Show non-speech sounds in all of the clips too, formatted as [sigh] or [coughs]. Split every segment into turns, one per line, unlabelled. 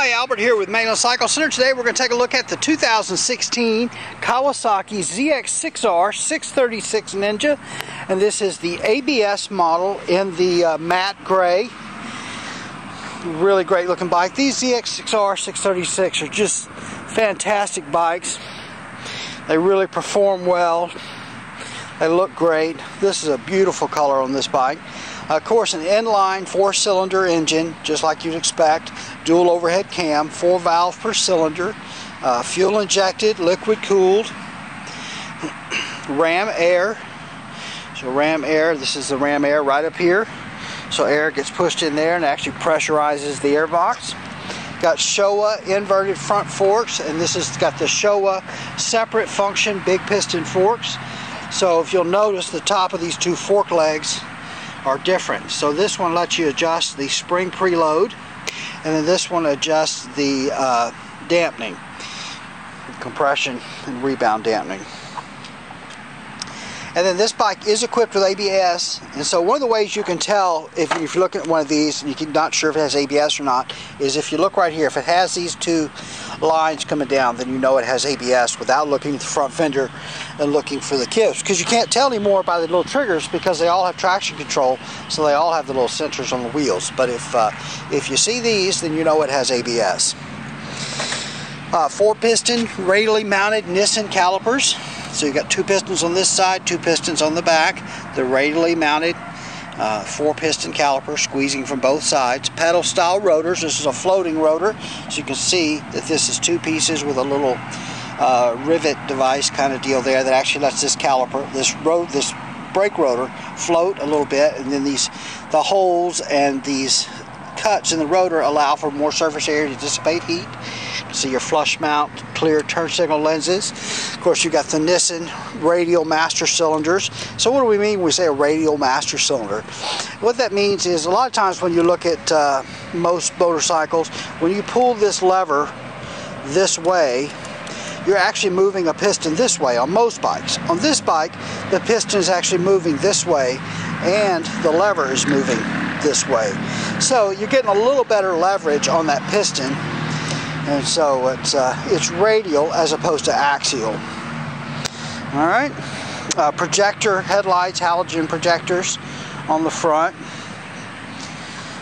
Hi, Albert here with Mainland Cycle Center. Today we're going to take a look at the 2016 Kawasaki ZX6R 636 Ninja. And this is the ABS model in the uh, matte gray. Really great looking bike. These ZX6R 636 are just fantastic bikes. They really perform well. They look great. This is a beautiful color on this bike. Of course, an inline four-cylinder engine, just like you'd expect. Dual overhead cam, four valves per cylinder. Uh, fuel injected, liquid cooled. [clears throat] ram air. So ram air, this is the ram air right up here. So air gets pushed in there and actually pressurizes the air box. Got Showa inverted front forks, and this has got the Showa separate function big piston forks. So if you'll notice the top of these two fork legs are different. So this one lets you adjust the spring preload and then this one adjusts the uh, dampening, compression and rebound dampening. And then this bike is equipped with ABS. And so one of the ways you can tell if, if you're looking at one of these and you're not sure if it has ABS or not is if you look right here, if it has these two lines coming down, then you know it has ABS without looking at the front fender and looking for the kips. Because you can't tell anymore by the little triggers because they all have traction control, so they all have the little sensors on the wheels. But if, uh, if you see these, then you know it has ABS. Uh, four piston radially mounted Nissin calipers so you've got two pistons on this side, two pistons on the back. They're radially mounted, uh, four piston caliper squeezing from both sides. Petal style rotors. This is a floating rotor, so you can see that this is two pieces with a little uh, rivet device kind of deal there that actually lets this caliper, this road, this brake rotor float a little bit, and then these, the holes and these cuts in the rotor allow for more surface area to dissipate heat. See your flush mount, clear turn signal lenses. Of course, you've got the Nissin radial master cylinders. So what do we mean when we say a radial master cylinder? What that means is a lot of times when you look at uh, most motorcycles, when you pull this lever this way, you're actually moving a piston this way on most bikes. On this bike, the piston is actually moving this way and the lever is moving this way. So you're getting a little better leverage on that piston and so it's uh, it's radial as opposed to axial. All right, uh, projector headlights, halogen projectors on the front.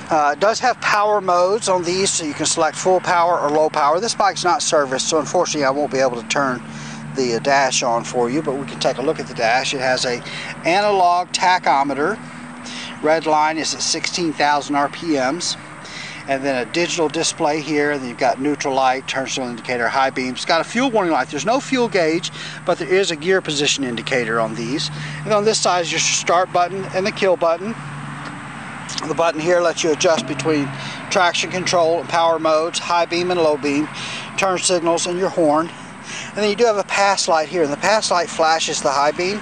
Uh, it does have power modes on these, so you can select full power or low power. This bike's not serviced, so unfortunately I won't be able to turn the uh, dash on for you, but we can take a look at the dash. It has a analog tachometer. Red line is at 16,000 RPMs and then a digital display here and then you've got neutral light turn signal indicator high beams got a fuel warning light there's no fuel gauge but there is a gear position indicator on these and on this side is your start button and the kill button the button here lets you adjust between traction control and power modes high beam and low beam turn signals and your horn and then you do have a pass light here and the pass light flashes the high beam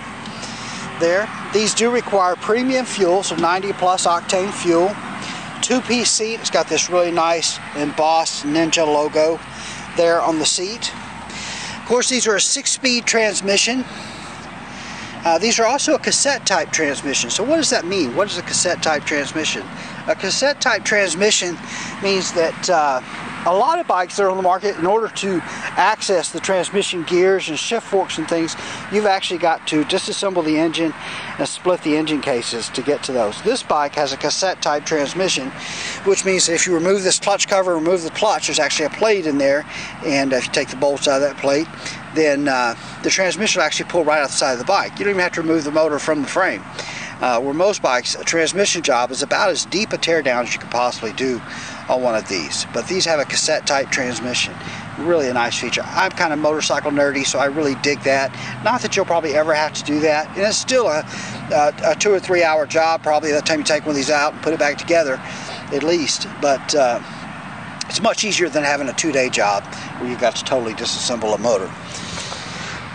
there these do require premium fuel so 90 plus octane fuel two-piece seat. It's got this really nice embossed Ninja logo there on the seat. Of course, these are a six-speed transmission. Uh, these are also a cassette type transmission. So what does that mean? What is a cassette type transmission? A cassette type transmission means that uh, a lot of bikes that are on the market, in order to access the transmission gears and shift forks and things, you've actually got to disassemble the engine and split the engine cases to get to those. This bike has a cassette type transmission, which means if you remove this clutch cover, remove the clutch, there's actually a plate in there, and if you take the bolts out of that plate, then uh, the transmission will actually pull right out the side of the bike. You don't even have to remove the motor from the frame. Uh, where most bikes, a transmission job is about as deep a teardown as you could possibly do on one of these. But these have a cassette type transmission. Really a nice feature. I'm kind of motorcycle nerdy, so I really dig that. Not that you'll probably ever have to do that. And it's still a, a, a two or three hour job, probably the time you take one of these out and put it back together, at least. But uh, it's much easier than having a two day job where you've got to totally disassemble a motor.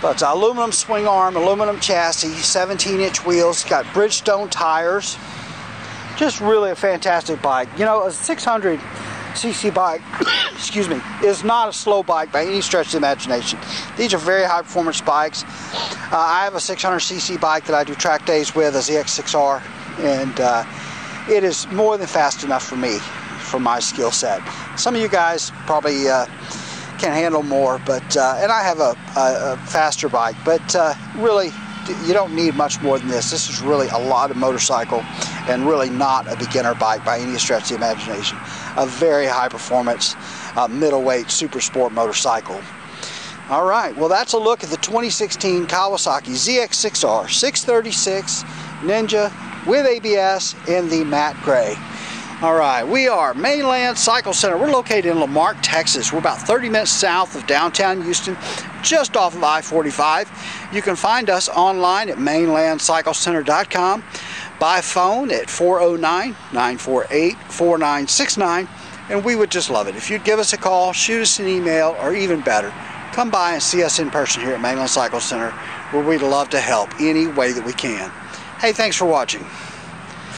But aluminum swing arm, aluminum chassis, 17 inch wheels, got Bridgestone tires just really a fantastic bike. You know, a 600 cc bike, [coughs] excuse me, is not a slow bike by any stretch of the imagination. These are very high performance bikes. Uh, I have a 600 cc bike that I do track days with, a ZX6R, and uh, it is more than fast enough for me for my skill set. Some of you guys probably uh, can handle more, but uh, and I have a, a, a faster bike, but uh, really you don't need much more than this. This is really a lot of motorcycle and really not a beginner bike by any stretch of the imagination. A very high performance, uh, middleweight super sport motorcycle. All right, well that's a look at the 2016 Kawasaki ZX6R 636 Ninja with ABS in the matte gray. All right, we are Mainland Cycle Center. We're located in La Marque, Texas. We're about 30 minutes south of downtown Houston, just off of I-45. You can find us online at mainlandcyclecenter.com, by phone at 409-948-4969, and we would just love it. If you'd give us a call, shoot us an email, or even better, come by and see us in person here at Mainland Cycle Center, where we'd love to help any way that we can. Hey, thanks for watching.